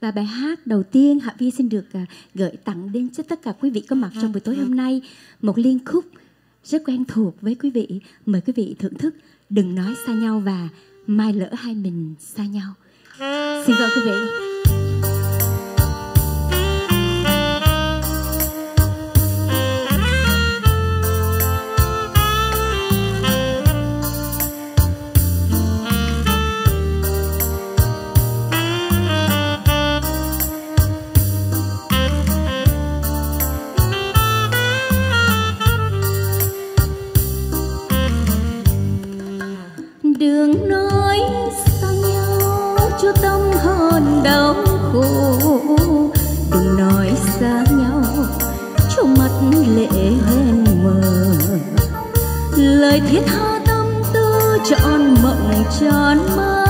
Và bài hát đầu tiên Hạ Vi xin được à, gửi tặng đến cho tất cả quý vị có mặt trong buổi tối hôm nay một liên khúc rất quen thuộc với quý vị. Mời quý vị thưởng thức Đừng nói xa nhau và Mai lỡ hai mình xa nhau. Xin mời quý vị. Khổ. Đừng nói xa nhau, cho mắt lệ hên mờ. Lời thiết tha tâm tư trọn mộng tròn mơ.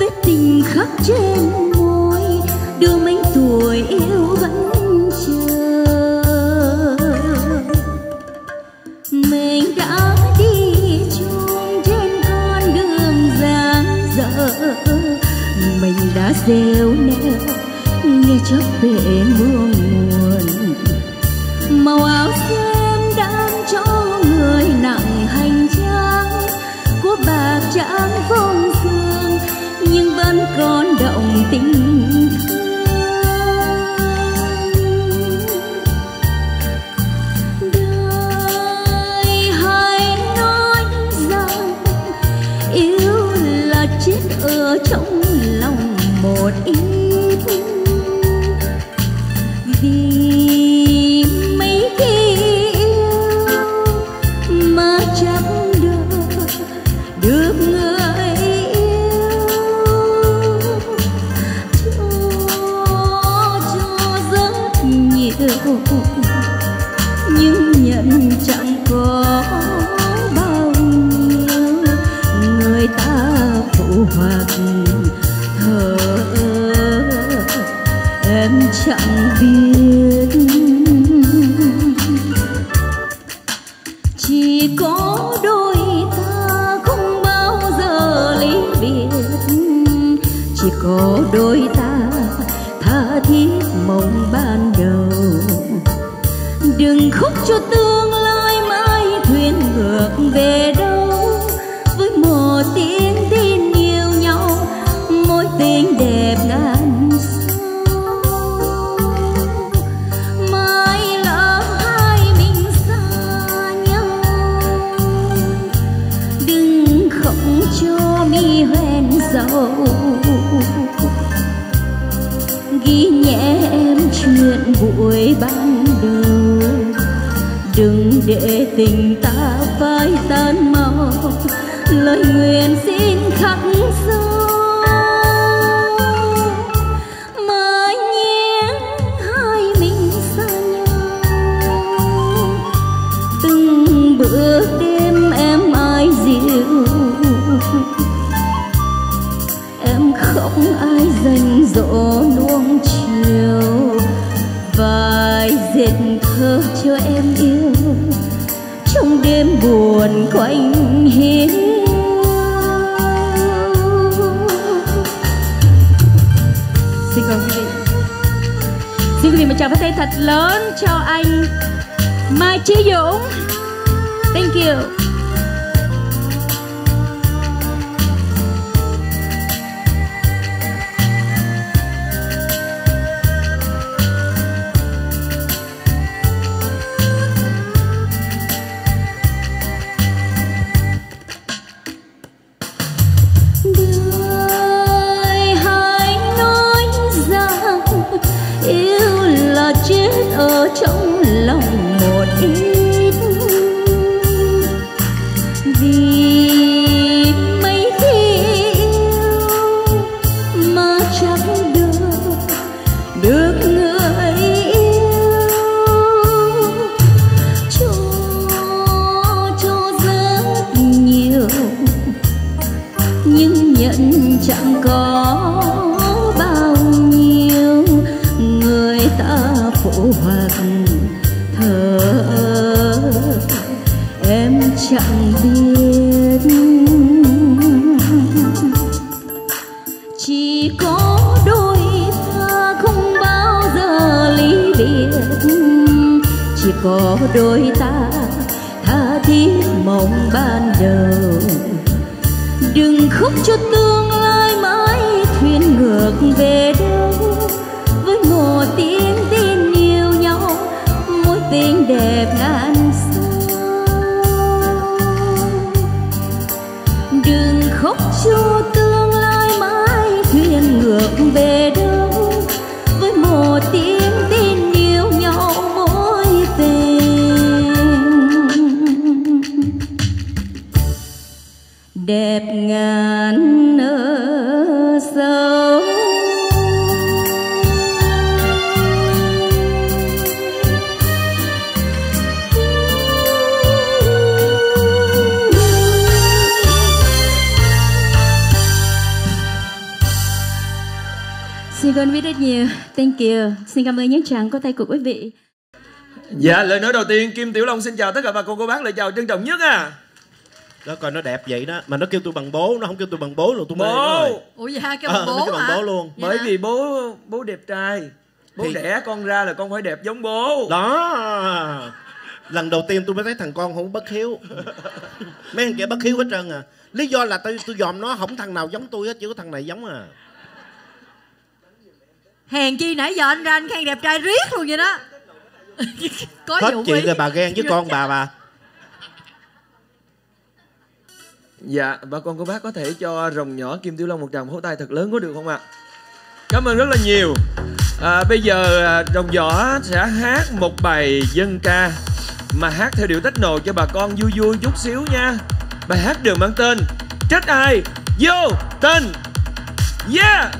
Vết tình khắc trên môi, đưa mấy rêu neo nghe chớp về mưa nguồn. Màu áo xem đang cho người nặng hành trang, của bạc trắng phong sương nhưng vẫn còn động tình một ít vài thơ cho em yêu. Trong đêm buồn quanh hiu xin cảm quý vị. Xin quý vị một tràng phát tay thật lớn cho anh mai chí dũng. Thank you. Nhiều. Thank you. Xin cảm ơn những tràng có tay của quý vị. Dạ, lời nói đầu tiên Kim Tiểu Long xin chào tất cả bà cô cô bác lời chào trân trọng nhất à. đó coi nó đẹp vậy đó mà nó kêu tôi bằng bố nó không kêu tôi bằng bố luôn tôi mê rồi ủa dạ kêu Ờ, bằng nó bố kêu bằng hả bố luôn. Dạ bởi hả? vì bố bố đẹp trai. Bố Thì- đẻ con ra là con phải đẹp giống bố. đó lần đầu tiên tôi mới thấy thằng con không bất hiếu mấy thằng kia bất hiếu hết trơn à lý do là tôi tôi dòm nó không thằng nào giống tôi hết chỉ có thằng này giống à hèn chi nãy giờ anh ra anh khen đẹp trai riết luôn vậy đó có hết chuyện rồi bà ghen với con bà bà Dạ, bà con cô bác có thể cho rồng nhỏ Kim Tiểu Long một tràng hỗ tay thật lớn có được không ạ? Cảm ơn rất là nhiều. À, bây giờ à, rồng nhỏ sẽ hát một bài dân ca mà hát theo điệu tách nồi cho bà con vui vui chút xíu nha. Bài hát được mang tên Trách ai? Vô tình. Yeah!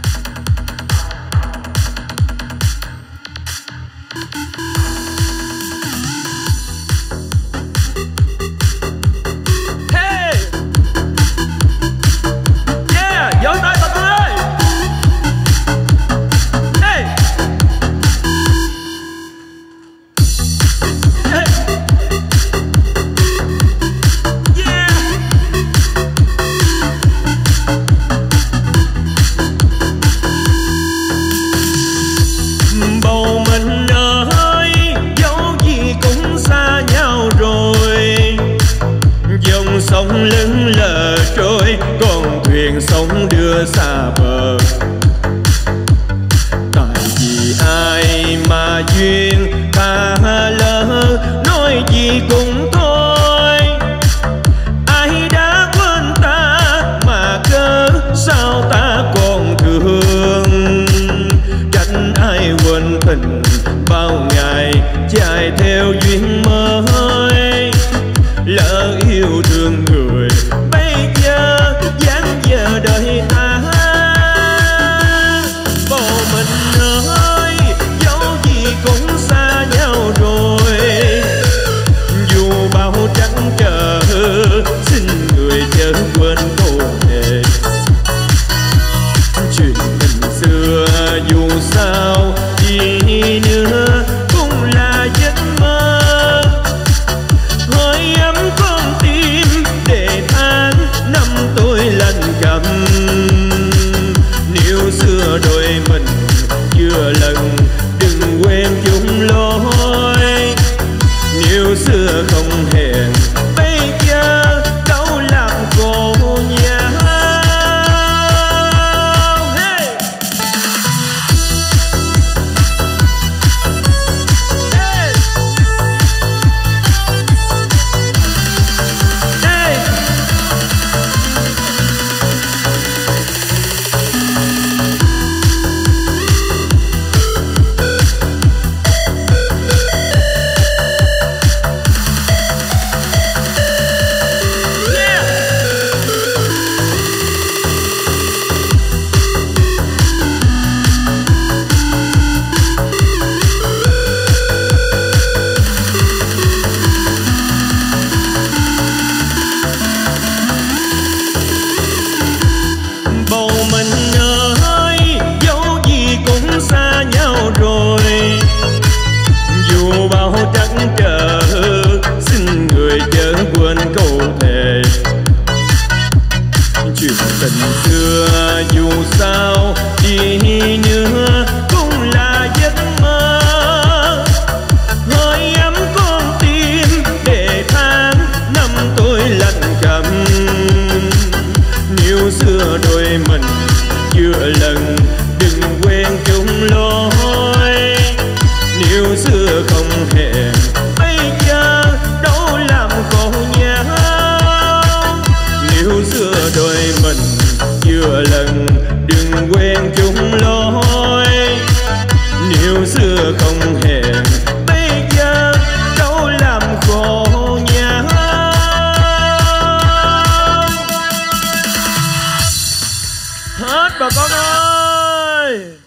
hết bà con ơi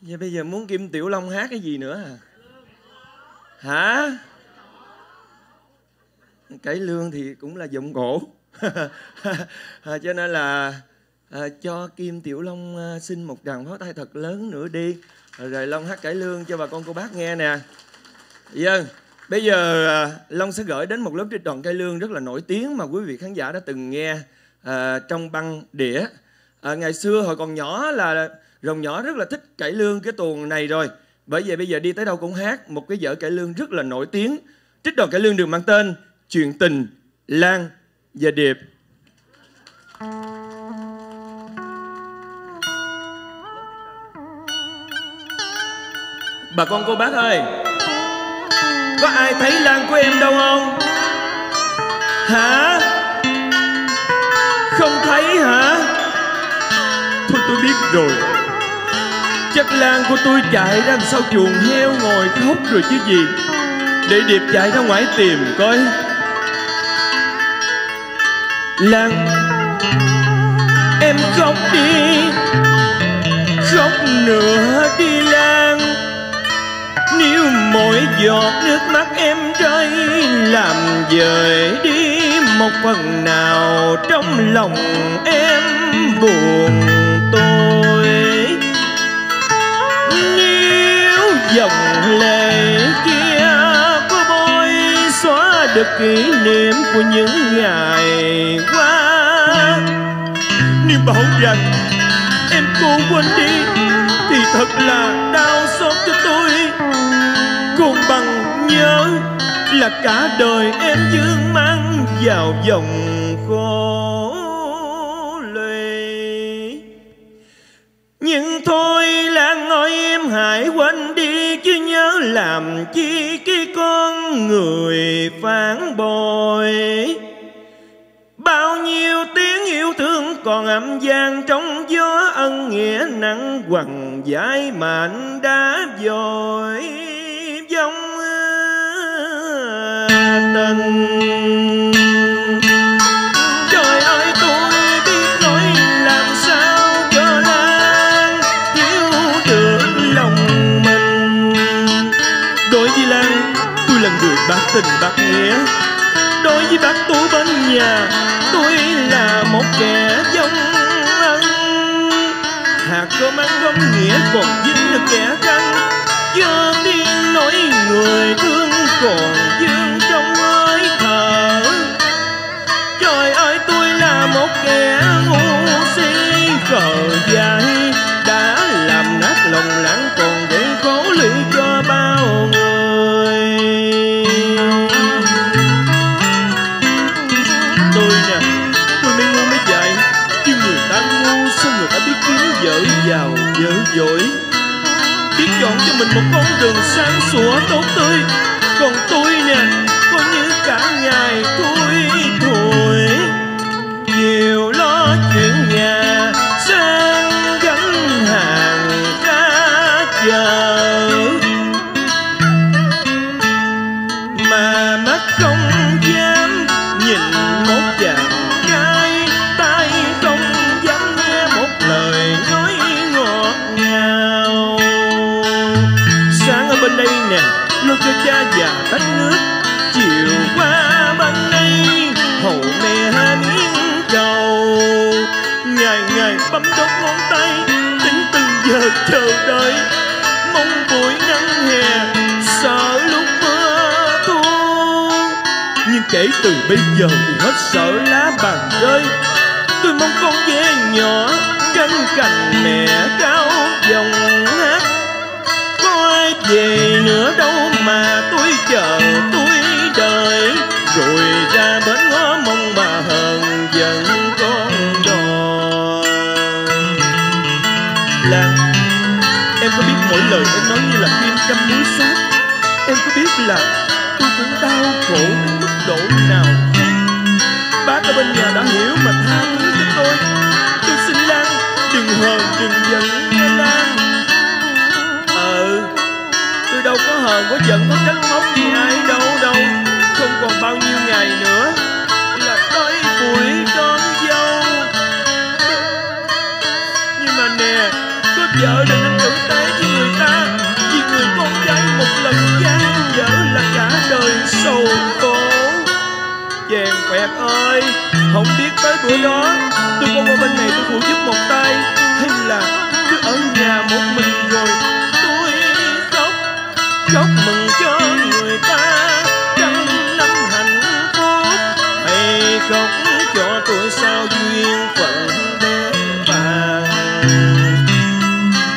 Vậy bây giờ muốn Kim Tiểu Long hát cái gì nữa à? Hả? Cải lương thì cũng là giọng cổ Cho nên là à, cho Kim Tiểu Long à, xin một đàn pháo tay thật lớn nữa đi Rồi Long hát cải lương cho bà con cô bác nghe nè Dân yeah bây giờ à, Long sẽ gửi đến một lớp trích đoạn cải lương rất là nổi tiếng mà quý vị khán giả đã từng nghe à, trong băng đĩa. À, ngày xưa hồi còn nhỏ là rồng nhỏ rất là thích cải lương cái tuồng này rồi. Bởi vậy bây giờ đi tới đâu cũng hát một cái vở cải lương rất là nổi tiếng. Trích đoạn cải lương được mang tên chuyện tình lan và điệp. Bà con cô bác ơi có ai thấy lan của em đâu không? Hả? Không thấy hả? Thôi tôi biết rồi. Chắc Lan của tôi chạy ra sau chuồng heo ngồi khóc rồi chứ gì. Để Điệp chạy ra ngoài tìm coi. Lan Em khóc đi. Khóc nữa đi nếu mỗi giọt nước mắt em rơi, Làm dời đi một phần nào trong lòng em buồn tôi. Nếu dòng lệ kia có bôi xóa được kỷ niệm của những ngày qua, Nếu bảo rằng em cô quên đi, Thì thật là đau xót cho tôi nhớ là cả đời em dương mang vào dòng khổ lụy nhưng thôi Lan ơi em hãy quên đi, chứ nhớ làm chi cái con người phản bội. Bao nhiêu tiếng yêu thương còn ấm gian trong gió ân nghĩa nặng quằn dãi mạnh đã dội tình bạc nghĩa. Đối với bác tú bên nhà, Tôi là một kẻ giống ăn Hạt cơm ăn gom nghĩa còn dính được kẻ căng. Chưa đi nói người thương còn dương một kẻ ngu si cờ dại Đã làm nát lòng lãng còn gây khổ lụy cho bao người Tôi nè, tôi mới ngu mới dạy Chứ người ta ngu sao người ta biết kiếm vợ giàu vợ dỗi. biết chọn cho mình một con đường sáng sủa tốt tươi ra mà mắt không dám nhìn một chàng trai tay không dám nghe một lời nói ngọt ngào. Sáng ở bên đây nè lo cho cha già tách nước, chiều qua bên đây, hầu mẹ miếng trầu. Ngày ngày bấm đốt ngón tay, tính từng giờ chờ đợi mong buổi nắng hè, sợ lúc mưa tuôn nhưng kể từ bây giờ thì hết sợ lá bàn rơi. Tôi mong con ve nhỏ canh cành mẹ cao dòng hát. Có ai về nữa đâu mà tôi chờ tôi đợi rồi ra bến là tôi cũng đau khổ đến mức độ nào Bác ở bên nhà đã hiểu mà tha thứ cho tôi. Tôi xin Lan, đừng hờn, đừng giận nghe Lan. Ờ Tôi đâu có hờn có giận có trách móc gì ai đâu đâu. Không còn bao nhiêu ngày nữa Là tới buổi đón dâu. Nhưng mà nè, Có vợ đừng bữa đó, tôi không ở bên này tôi phụ giúp một tay. Hay là tôi ở nhà một mình rồi, tôi khóc khóc mừng cho người ta. Trăm năm hạnh phúc hay khóc cho tôi sao duyên phận đến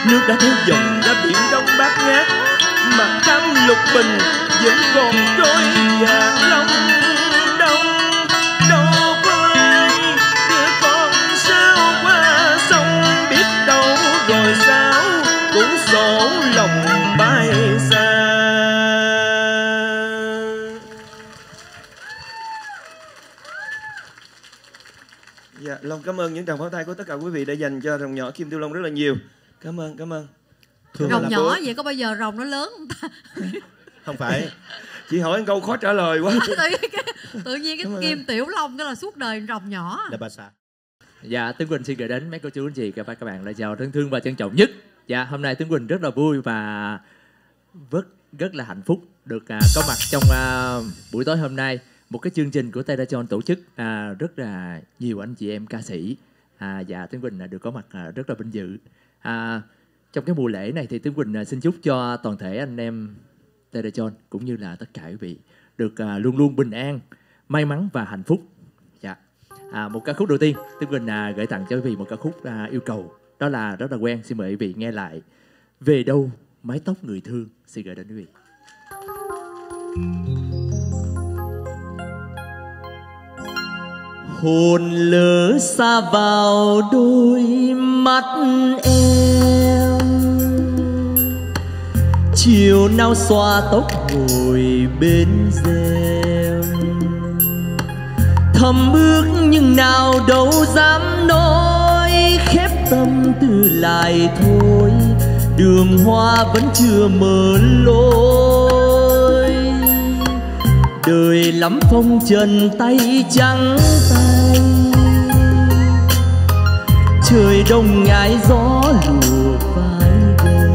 nước đã theo dòng ra biển đông bát ngát, mà cam lục bình vẫn còn trôi ơn những tràng pháo tay của tất cả quý vị đã dành cho rồng nhỏ Kim Tiêu Long rất là nhiều. Cảm ơn, cảm ơn. Thường rồng nhỏ bữa- vậy có bao giờ rồng nó lớn không ta không phải Chị hỏi một câu khó trả lời quá. tự, nhiên cái, tự nhiên cái Cảm ơn kim tiểu long cái là suốt đời rồng nhỏ là bà xã Dạ, Tướng Quỳnh xin gửi đến mấy cô chú anh chị các bạn các bạn lời chào thân thương và trân trọng nhất. Dạ, hôm nay Tướng Quỳnh rất là vui và rất rất là hạnh phúc được à, có mặt trong à, buổi tối hôm nay một cái chương trình của Tây John tổ chức à, rất là nhiều anh chị em ca sĩ à, dạ tiến Quỳnh à, được có mặt à, rất là vinh dự. À, trong cái mùa lễ này thì tiến Quỳnh à, xin chúc cho toàn thể anh em Tây John cũng như là tất cả quý vị được à, luôn luôn bình an, may mắn và hạnh phúc. Dạ. À, một ca khúc đầu tiên tiến Quỳnh à, gửi tặng cho quý vị một ca khúc à, yêu cầu đó là rất là quen xin mời quý vị nghe lại về đâu mái tóc người thương xin gửi đến quý vị hồn lỡ xa vào đôi mắt em. Chiều nào xoa tóc ngồi bên rèm. Thầm ước nhưng nào đâu dám nói, khép tâm tư lại thôi. Đường hoa vẫn chưa mở lối. Đời lắm phong trần tay trắng tay trời đông ngại gió lùa vai gầy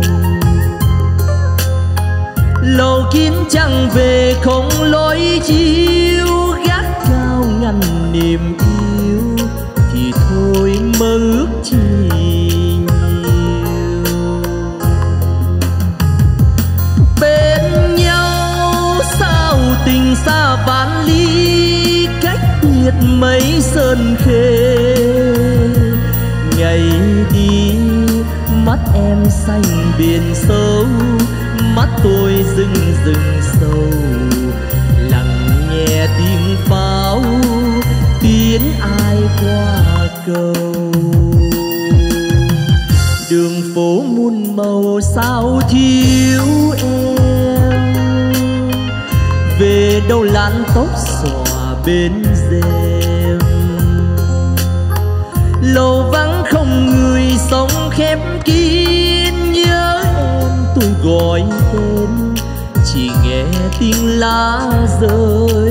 lầu kín chẳng về không lối chiếu, gác cao ngăn niềm yêu, thì thôi mơ ước chi nhiều. Bên nhau sao tình xa vạn ly cách biệt mấy sơn khê ngày đi. Mắt em xanh biển sâu, mắt tôi rừng rừng sâu. Lặng nghe tiếng pháo, tiếng ai qua cầu. Đường phố muôn màu sao thiếu em? Về đâu lán tóc xòa bên khép kín nhớ em tôi gọi tên chỉ nghe tiếng lá rơi.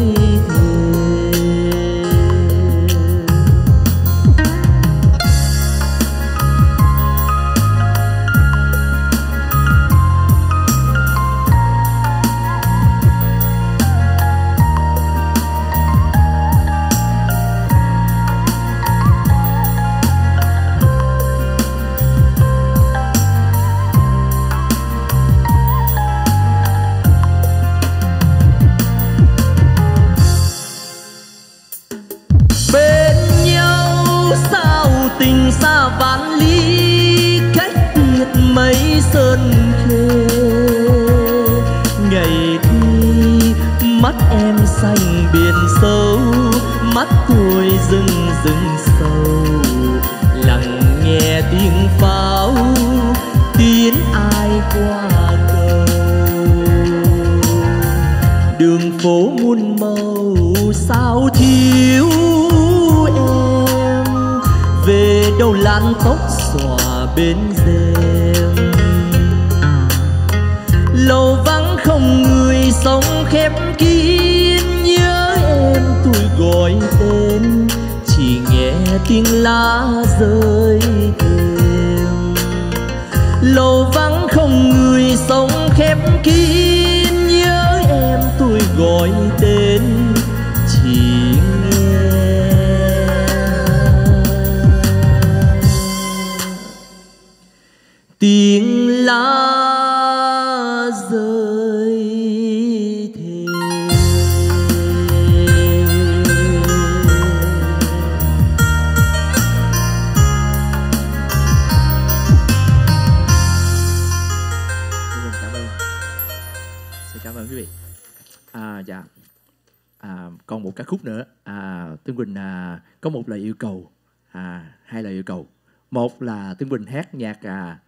còn một ca khúc nữa. À, Tương Quỳnh à, có một lời yêu cầu. À, hai lời yêu cầu. Một là Tương Quỳnh hát nhạc à,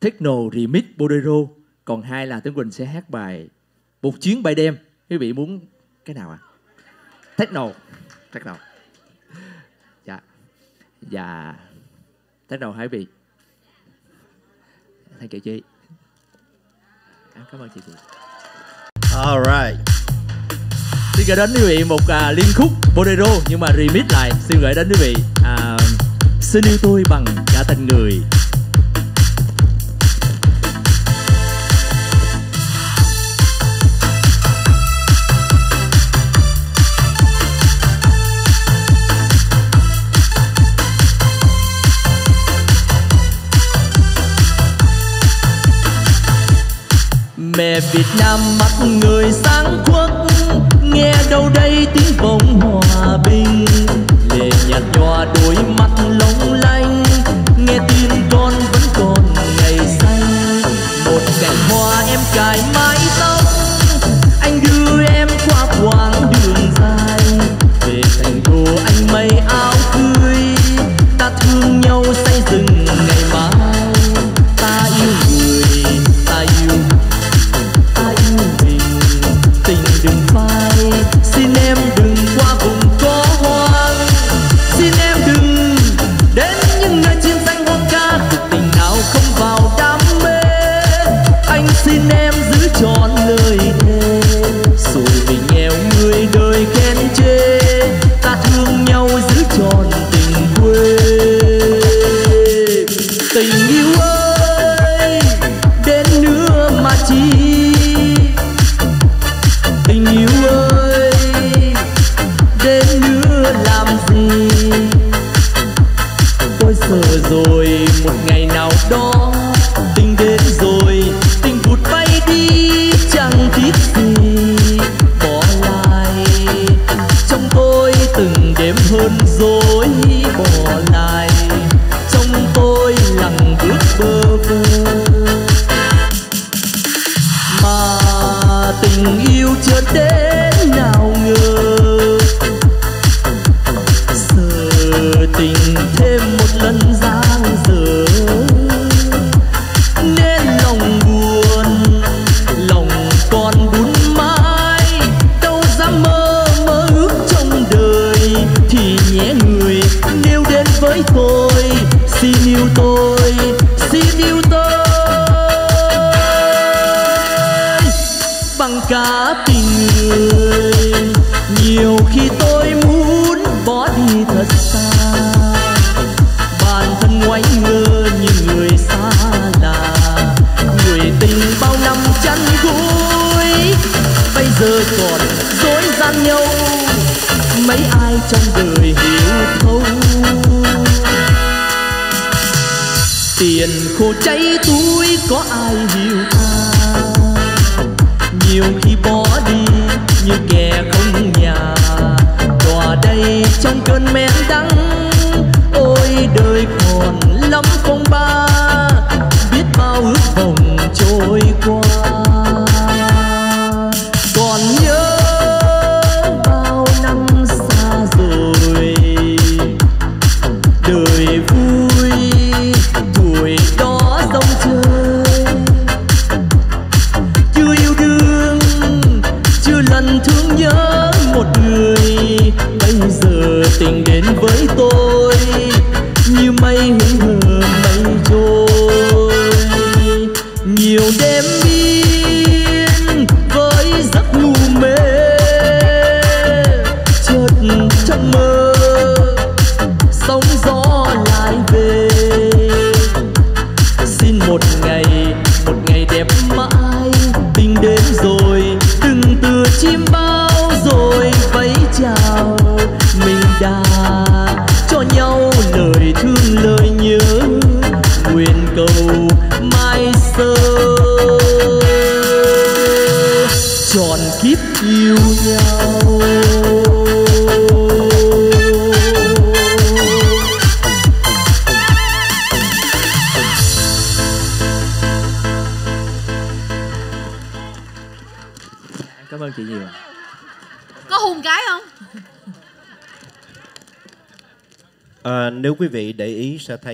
techno remix bolero còn hai là Tướng Quỳnh sẽ hát bài Một chuyến bay đêm. Quý vị muốn cái nào ạ? À? Techno. Techno. Dạ. Dạ. Techno hai vị? Thank you chị Cảm ơn chị chị All right xin gửi đến quý vị một à, liên khúc bolero nhưng mà remix lại. Xin gửi đến quý vị à, xin yêu tôi bằng cả tình người. Mẹ Việt Nam mắt người sáng quốc đâu đây tiếng vọng hòa bình? Lệ nhạt nhòa đôi mắt long lanh nghe tin con vẫn còn ngày xanh. Một cành hoa em cài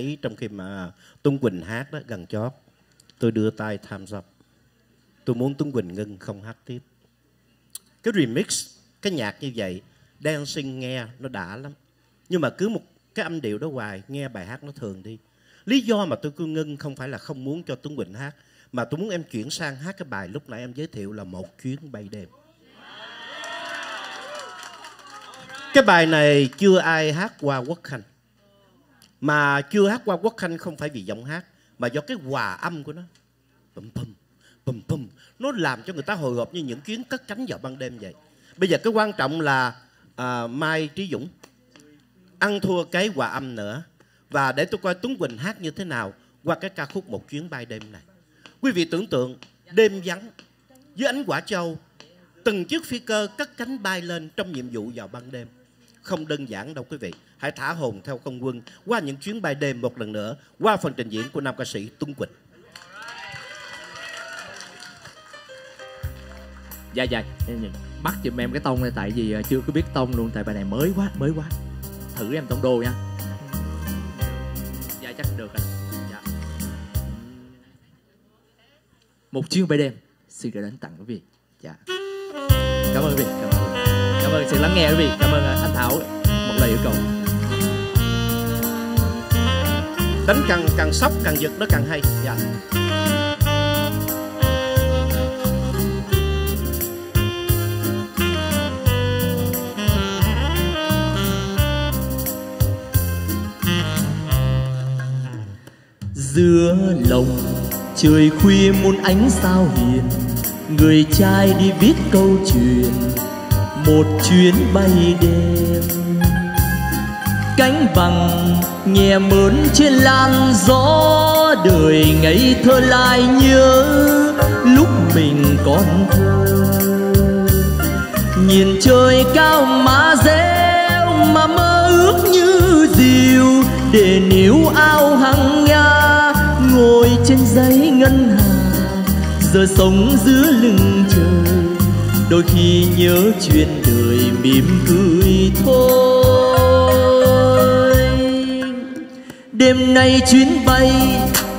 thấy trong khi mà Tuấn Quỳnh hát đó gần chót, tôi đưa tay tham dập, Tôi muốn Tuấn Quỳnh ngưng không hát tiếp. Cái remix, cái nhạc như vậy, dancing nghe nó đã lắm. Nhưng mà cứ một cái âm điệu đó hoài, nghe bài hát nó thường đi. Lý do mà tôi cứ ngưng không phải là không muốn cho Tuấn Quỳnh hát, mà tôi muốn em chuyển sang hát cái bài lúc nãy em giới thiệu là một chuyến bay đêm. Cái bài này chưa ai hát qua Quốc Khánh mà chưa hát qua quốc khanh không phải vì giọng hát mà do cái hòa âm của nó. Pum pum pum pum nó làm cho người ta hồi hộp như những chuyến cất cánh vào ban đêm vậy. Bây giờ cái quan trọng là à, mai trí dũng ăn thua cái hòa âm nữa. Và để tôi coi tuấn quỳnh hát như thế nào qua cái ca khúc một chuyến bay đêm này. Quý vị tưởng tượng đêm vắng dưới ánh quả châu từng chiếc phi cơ cất cánh bay lên trong nhiệm vụ vào ban đêm. Không đơn giản đâu quý vị hãy thả hồn theo không quân qua những chuyến bay đêm một lần nữa, qua phần trình diễn của nam ca sĩ Tuấn Quỳnh. dạ dạ. Bắt giùm em cái tông này, tại vì ờ, chưa có biết tông luôn, tại bài này mới quá mới quá. Thử em tông đô nha. Dạ chắc được rồi. Dạ. Một chuyến bay đêm, xin gửi đến tặng quý vị. Dạ. Cảm ơn quý vị, cảm ơn. Cảm ơn sự lắng nghe quý vị, cảm ơn ờ, anh thảo. Một lời yêu cầu đánh càng càng sóc, càng giật nó càng hay. Dạ. Giữa lòng trời khuya muôn ánh sao hiền, người trai đi viết câu chuyện, một chuyến bay đêm cánh bằng nhẹ mướn trên lan gió đời ngây thơ lại nhớ lúc mình còn thơ nhìn trời cao mà reo mà mơ ước như diều, để níu ao hằng nga, ngồi trên giấy ngân hà. Giờ sống giữa lưng trời, đôi khi nhớ chuyện đời mỉm cười thôi. Đêm nay chuyến bay,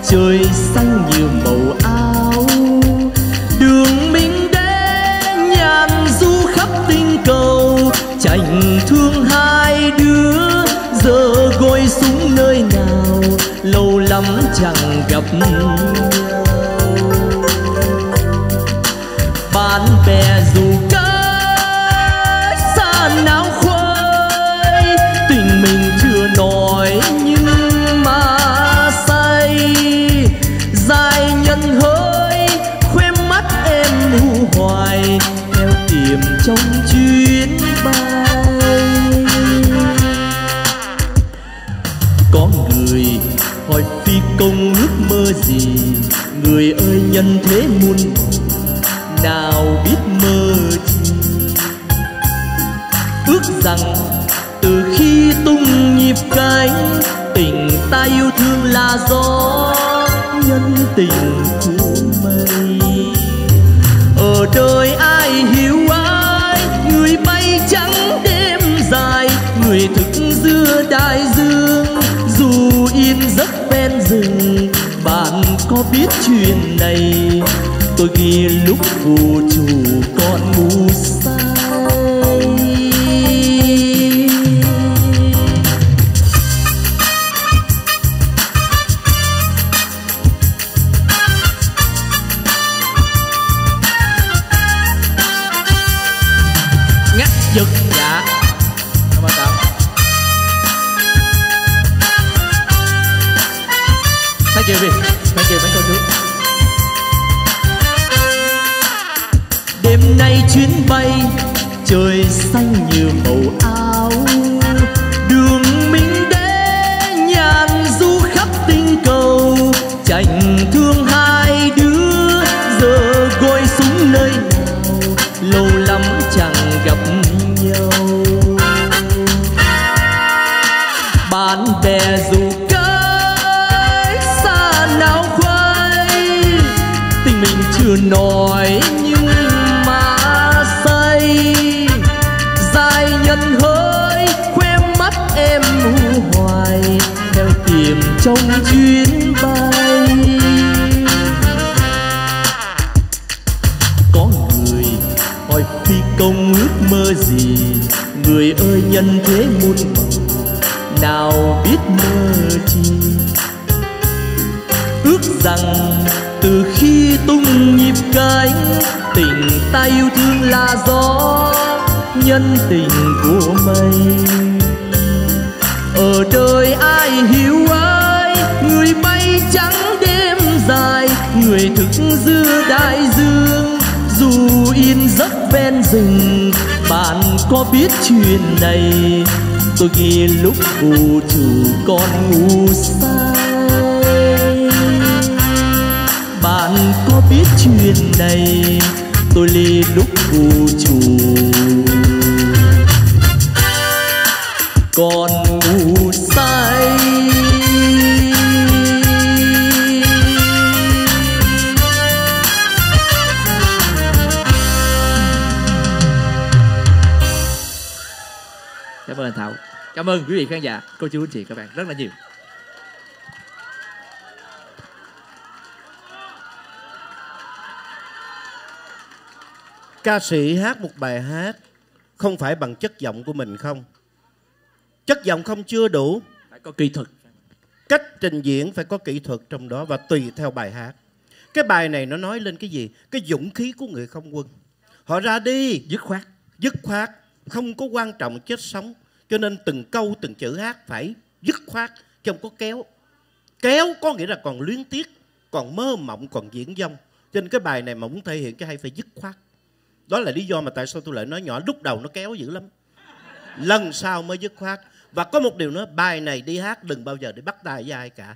trời xanh nhiều màu áo. Đường mình đến nhàn du khắp tinh cầu, chành thương hai đứa. Giờ gối xuống nơi nào, lâu lắm chẳng gặp. Nhau bạn bè trong chuyến bay. Có người hỏi phi công ước mơ gì? Người ơi, nhân thế muôn nào biết mơ chi? Ước rằng từ khi tung nhịp cánh tình ta yêu thương là gió nhân tình của mây. Ở đời ai hiểu dù yên giấc ven rừng bạn có biết chuyện này? Tôi ghi lúc phù chủ con muốn giấc ven rừng. Bạn có biết chuyện này? Tôi ghi lúc vũ trụ còn ngủ say. Bạn có biết chuyện này? Tôi ly lúc vũ trụ còn ngủ say. Cảm ơn quý vị khán giả cô chú anh chị các bạn rất là nhiều. Ca sĩ hát một bài hát không phải bằng chất giọng của mình không? Chất giọng không chưa đủ. Phải có kỹ thuật. Cách trình diễn phải có kỹ thuật trong đó và tùy theo bài hát. Cái bài này nó nói lên cái gì? Cái dũng khí của người không quân. Họ ra đi. Dứt khoát. Dứt khoát. Không có quan trọng chết sống cho nên từng câu, từng chữ hát phải dứt khoát, chứ không có kéo. Kéo có nghĩa là còn luyến tiếc, còn mơ mộng, còn diễn dông. Cho nên cái bài này mà muốn thể hiện cái hay phải dứt khoát. Đó là lý do mà tại sao tôi lại nói nhỏ, lúc đầu nó kéo dữ lắm. Lần sau mới dứt khoát. Và có một điều nữa, bài này đi hát đừng bao giờ để bắt tay với ai cả.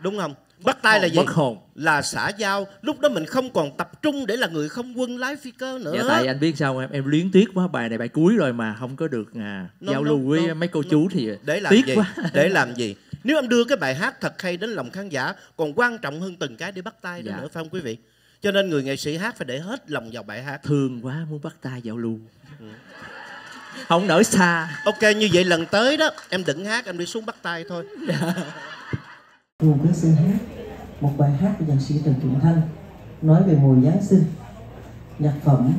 Đúng không? Bắt tay là gì? mất hồn. Là xã giao. Lúc đó mình không còn tập trung để là người không quân lái phi cơ nữa. Dạ tại anh biết sao em em luyến tiếc quá. Bài này bài cuối rồi mà không có được à, No, giao no, lưu với no, mấy cô no. chú thì để làm tiếc gì? quá. Để làm gì? Nếu em đưa cái bài hát thật hay đến lòng khán giả còn quan trọng hơn từng cái để bắt tay Dạ. nữa phải không quý vị? Cho nên người nghệ sĩ hát phải để hết lòng vào bài hát. Thương quá muốn bắt tay giao lưu. Ừ. không nở xa. Ok như vậy lần tới đó em đừng hát em đi xuống bắt tay thôi Nguồn Quế Sơn hát một bài hát của nhạc sĩ Trần Trọng Thanh nói về mùa Giáng sinh. Nhạc phẩm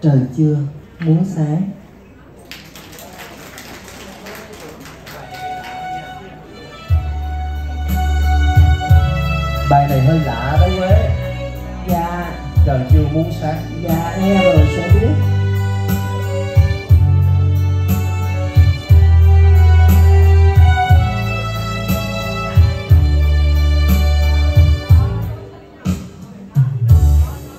Trời chưa muốn sáng. bài này hơi lạ đó quế Dạ, trời chưa muốn sáng dạ nghe rồi sẽ biết.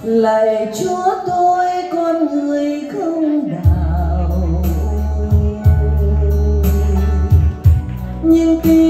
Lạy Chúa tôi con người không đạo Nhưng tin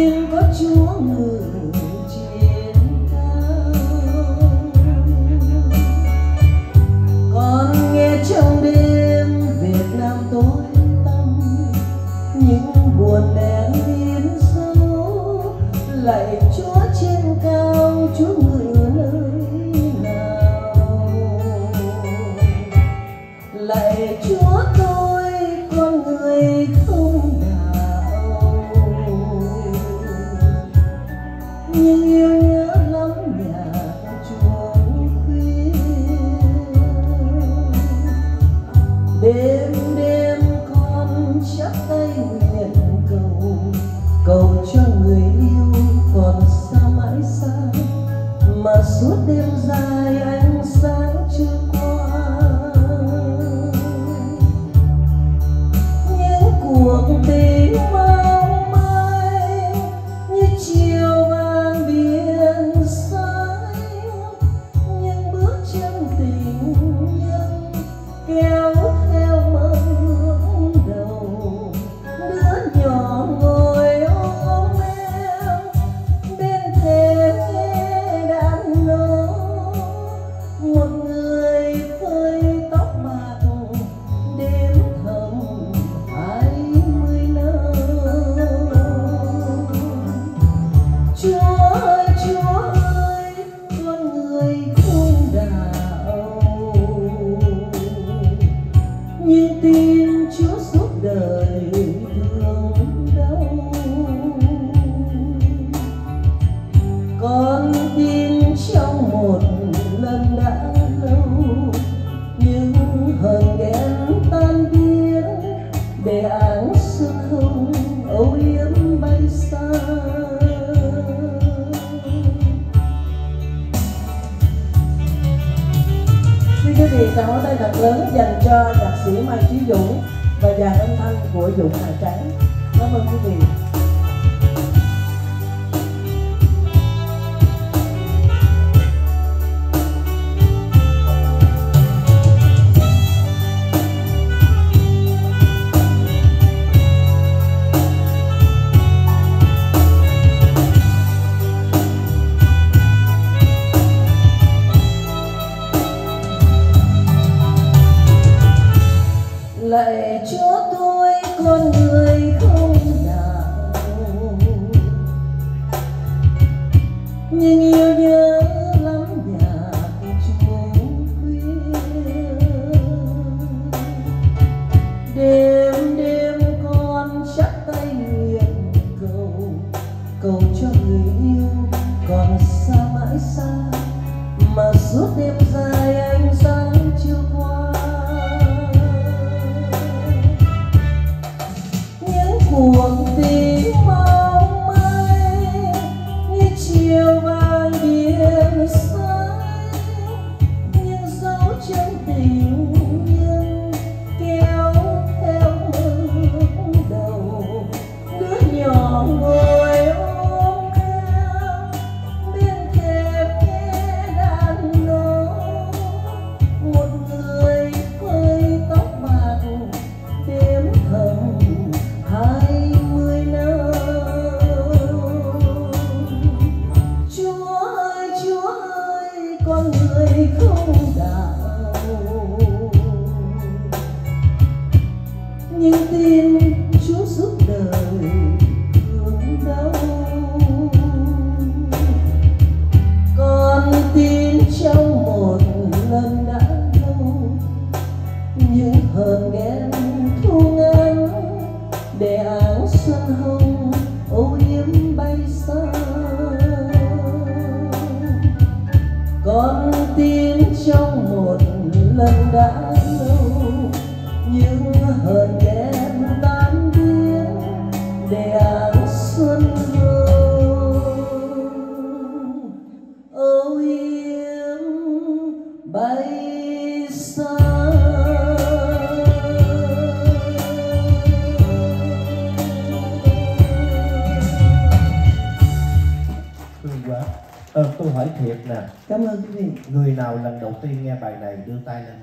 người nào lần đầu tiên nghe bài này đưa tay lên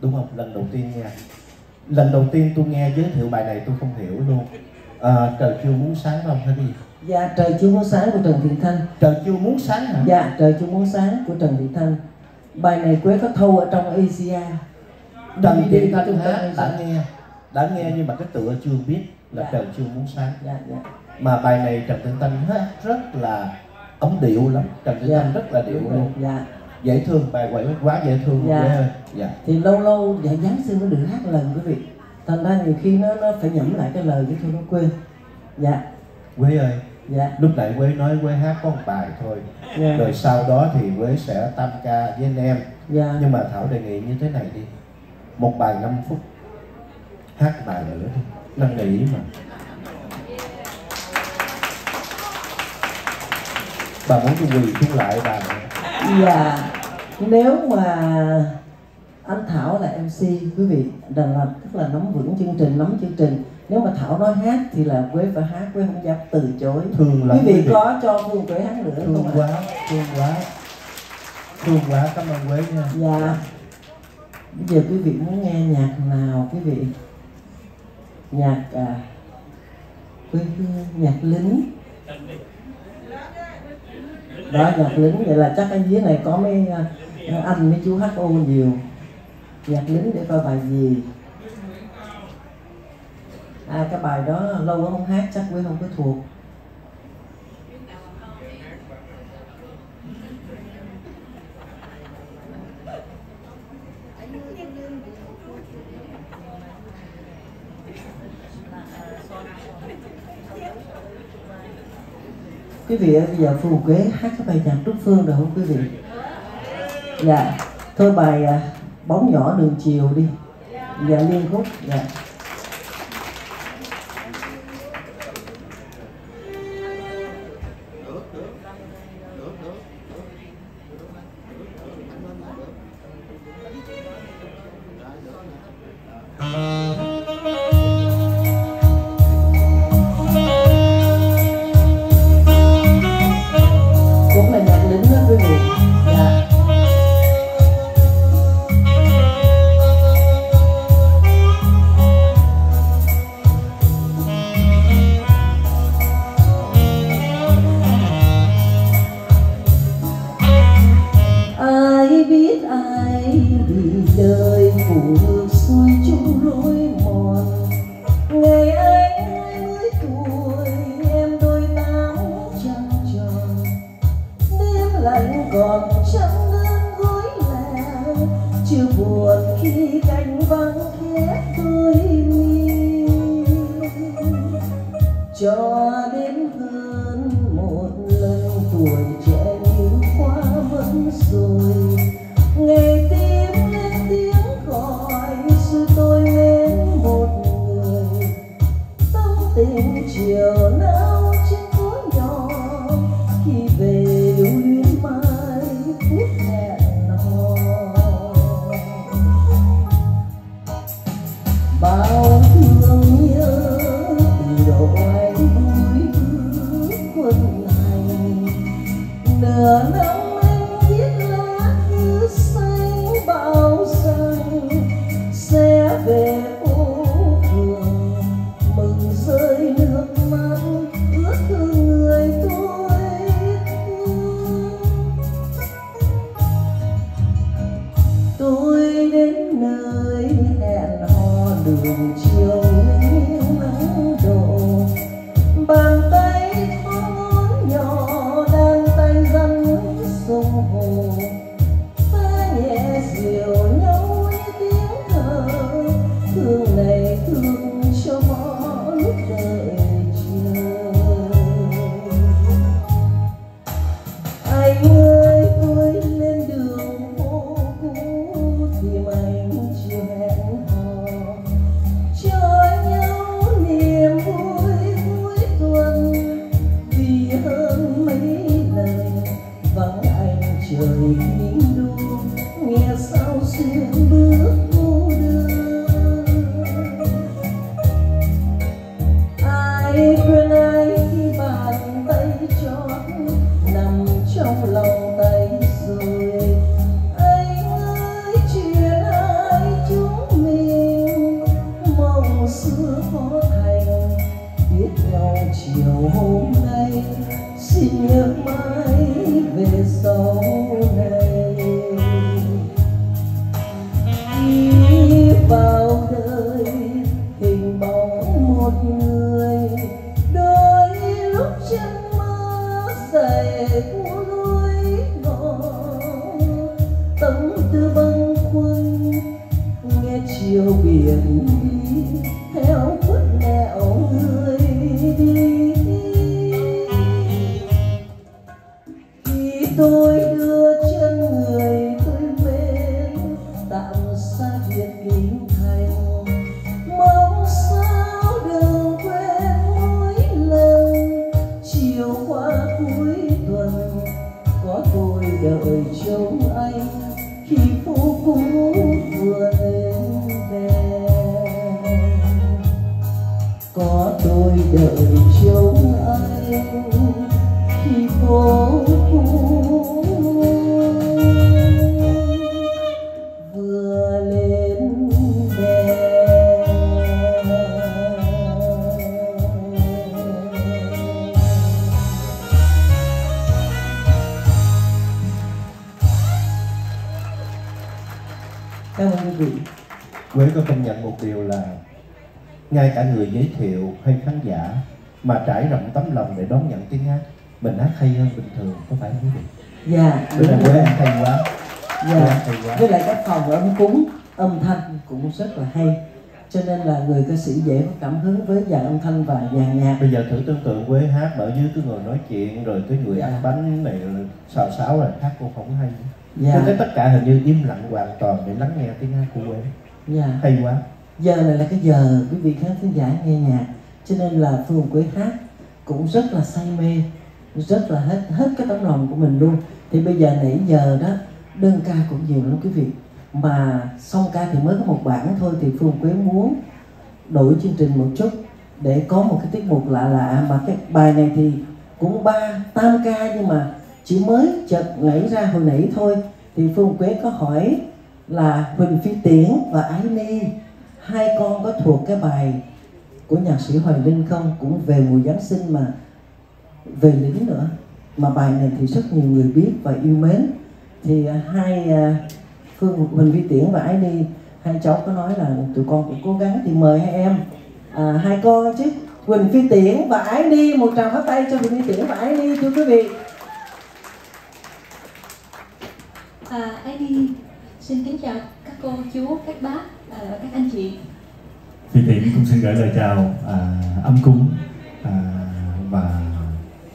đúng không? Lần đầu tiên nghe. Lần đầu tiên tôi nghe giới thiệu bài này tôi không hiểu luôn. À, trời chưa muốn sáng không? Hay gì dạ trời chưa muốn sáng của trần thị thanh. Trời chưa muốn sáng hả? Dạ trời chưa muốn sáng của trần thị thanh. Bài này quế có thâu ở trong asia. Trần thị thanh hát đã nghe. Đã nghe nhưng mà cái tựa chưa biết là Dạ. trời chưa muốn sáng. Dạ dạ. Mà bài này trần thị thanh hát rất là ống điệu lắm. Trần thị Dạ. thanh rất là điệu luôn. dạ dễ thương bài quậy quá dễ thương Dạ. Ơi. dạ. Thì lâu lâu dạ giáng sinh nó được hát lần quý vị. Thành ra nhiều khi nó nó phải nhẩm lại cái lời chứ thôi nó quên dạ. Quế ơi. Dạ. Lúc nãy quế nói quế hát có một bài thôi. Dạ. Rồi sau đó thì quế sẽ tam ca với anh em. Dạ. Nhưng mà thảo đề nghị như thế này đi. Một bài 5 phút. Hát bài nữa đi. Năn nỉ mà. Bà muốn tôi quỳ xuống lại bà dạ nếu mà anh Thảo là MC quý vị là, là tức là nắm vững chương trình nắm chương trình. Nếu mà Thảo nói hát thì là Quế phải hát Quế không dám từ chối. Thương lắm quý vị có cho Phương Quế hát nữa thương không ạ? quá thương quá. Thương quá cảm ơn quế nha. Dạ. Bây giờ quý vị muốn nghe nhạc nào quý vị? Nhạc à, quê hương nhạc lính đó nhạc lính vậy là chắc cái dưới này có mấy à, anh, mấy chú hát ôn nhiều. Nhạc lính để coi bài gì? À cái bài đó lâu quá không hát, chắc quý không có thuộc. Vị ơi, bây giờ phù Quế hát cái bài nhạc Trúc Phương được không quý vị? Dạ, thôi bài à, bóng nhỏ đường chiều đi. Dạ liên khúc, dạ. Cũng rất là hay cho nên là người ca sĩ dễ có cảm hứng với dàn âm thanh và dàn nhạc Bây giờ thử tưởng tượng Quế hát ở dưới cái người nói chuyện rồi cái người ăn bánh này xào xáo rồi hát cô không hay. Dạ. Tôi thấy tất cả hình như im lặng hoàn toàn để lắng nghe tiếng hát của Quế. Dạ. Hay quá. giờ này là cái giờ quý vị khán thính giả nghe nhạc cho nên là phương quế hát cũng rất là say mê rất là hết hết cái tấm lòng của mình luôn thì bây giờ nãy giờ đó đơn ca cũng nhiều lắm quý vị mà xong ca thì mới có một bản thôi, thì phương quế muốn đổi chương trình một chút để có một cái tiết mục lạ lạ. Mà cái bài này thì cũng ba tam ca, nhưng mà chỉ mới chợt nảy ra hồi nãy thôi. Thì phương quế có hỏi là huỳnh phi tiễn và ái ni, hai con có thuộc cái bài của nhạc sĩ Hoài Linh không? Cũng về mùa Giáng sinh mà về lính nữa. Mà bài này thì rất nhiều người biết và yêu mến. Thì à, hai à, Phương Huỳnh Vi Tiễn và Ái Ni hai cháu có nói là tụi con cũng cố gắng thì mời hai em. À, hai con chứ Huỳnh Phi Tiễn và Ái Ni một tràng pháo tay cho Huỳnh Phi Tiễn và Ái Ni thưa quý vị. Xin kính chào các cô chú các bác à, các anh chị. Phi Tiễn cũng xin gửi lời chào à, âm cúng à, và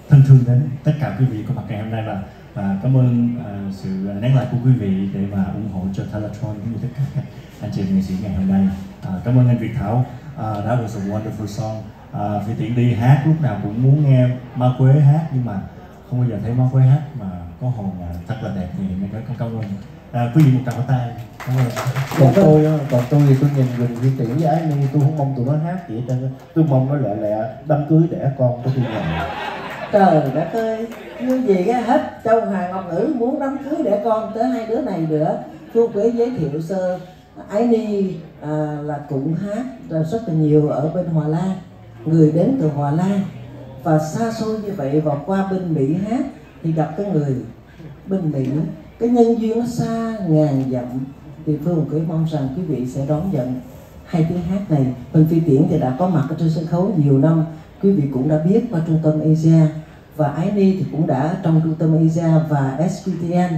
thân thương đến tất cả quý vị có mặt ngày hôm nay và và cảm ơn à, sự nén lại của quý vị để mà ủng hộ cho Talatron cũng như tất cả các anh chị nghệ sĩ ngày hôm nay. À, cảm ơn anh Việt Thảo. Uh, that was a wonderful song. Uh, Phi Tiễn đi hát lúc nào cũng muốn nghe Ma Quế hát nhưng mà không bao giờ thấy Ma Quế hát mà có hồn mà thật là đẹp thì mình con cảm ơn. À, quý vị một tràng tay. Cảm ơn. còn tôi á, còn tôi thì tôi nhìn Quỳnh Duy Tiễn với Ái Ni tôi không mong tụi nó hát gì hết trơn tôi mong nó lẹ lẹ đám cưới đẻ con của tôi nhà trời đất ơi như gì cái hết châu Hà Ngọc Nữ muốn đám cưới để con tới hai đứa này nữa Phương Quế giới thiệu sơ. Ái Ni à, là cũng hát à, rất là nhiều ở bên Hòa Lan người đến từ Hòa Lan. Và xa xôi như vậy và qua bên Mỹ hát thì gặp cái người bên Mỹ. Cái nhân duyên nó xa ngàn dặm thì Phương Quế mong rằng quý vị sẽ đón nhận hai tiếng hát này. Bên Phi Tiễn thì đã có mặt ở trên sân khấu nhiều năm quý vị cũng đã biết qua trung tâm Asia và Ái thì cũng đã trong trung tâm Asia và SPTN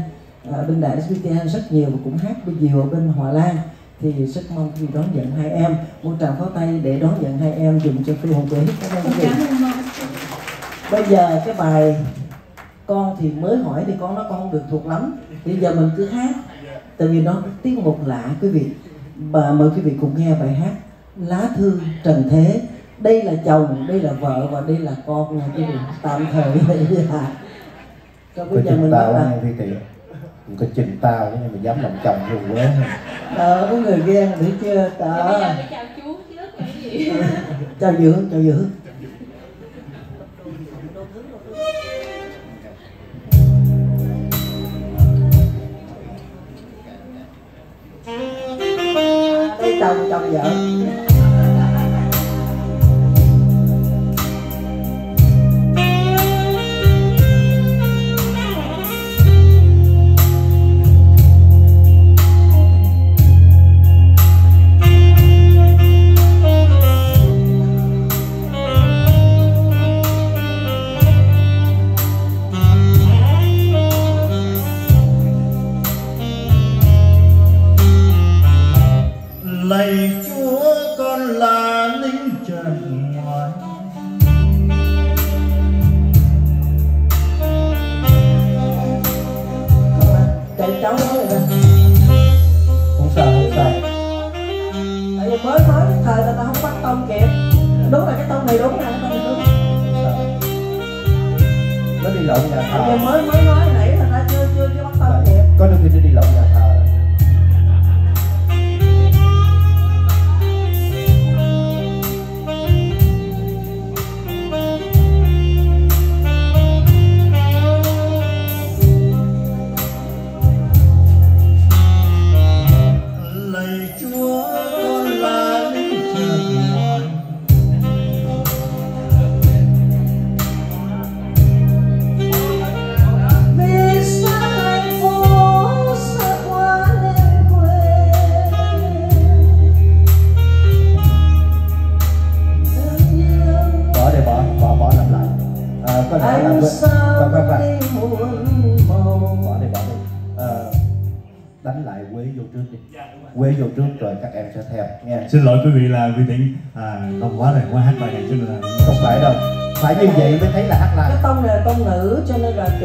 à, bên đại SPTN rất nhiều và cũng hát bên nhiều ở bên Hòa Lan. Thì rất mong quý vị đón nhận hai em một tràng pháo tay để đón nhận hai em dùng cho Phi Hồng Quế cảm ơn quý bây giờ cái bài con thì mới hỏi thì con nó con không được thuộc lắm. Bây giờ mình cứ hát. Tại vì nó tiết mục lạ quý vị. Và mời quý vị cùng nghe bài hát lá thư trần thế đây là chồng đây là vợ và đây là con nha quý vị tạm thời vậy rồi có bây giờ mình tao nghe Phi Tiễn có chừng tao nhưng mà dám làm chồng rồi quá ờ có người ghen thấy chưa? Bây giờ đó phải chào chú trước là cái gì? Chào dưỡng chào dưỡng đây chồng chồng vợ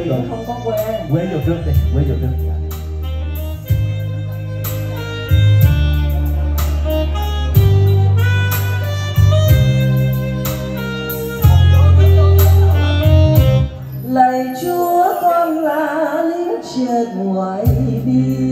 chị Đúng. không có quen quế vô trước đi quế vô trước lạy chúa con là lính triệt ngoài biên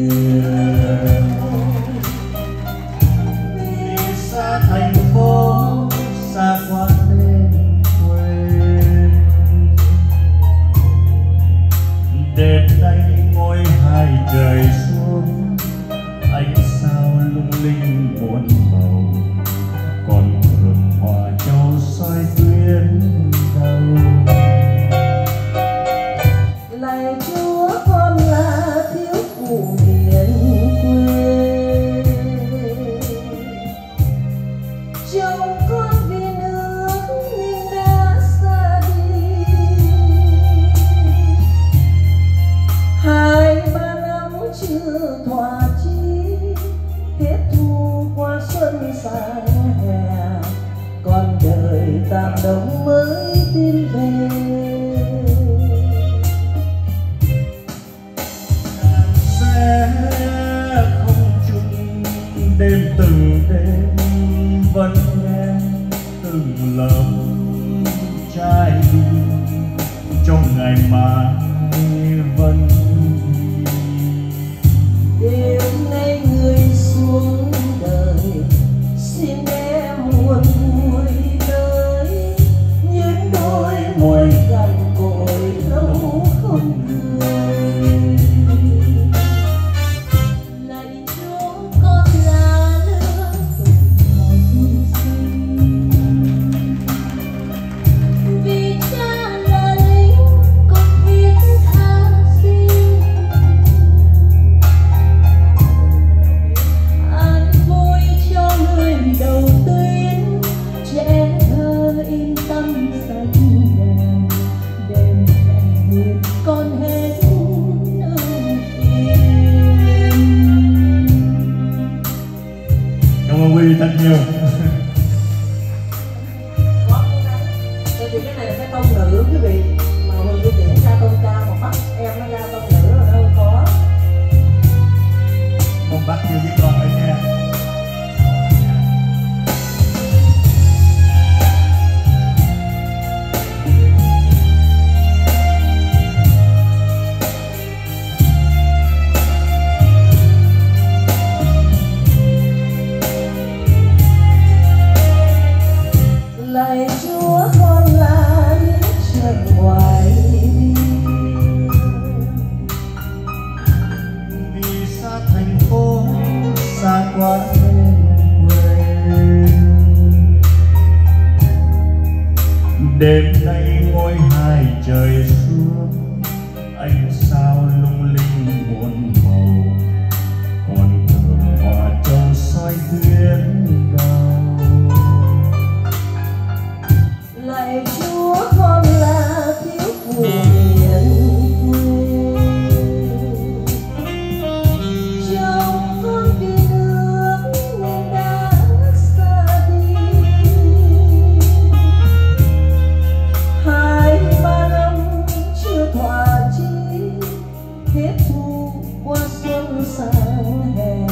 qua xuân sang hè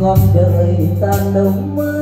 còn đời tàn đông mơ.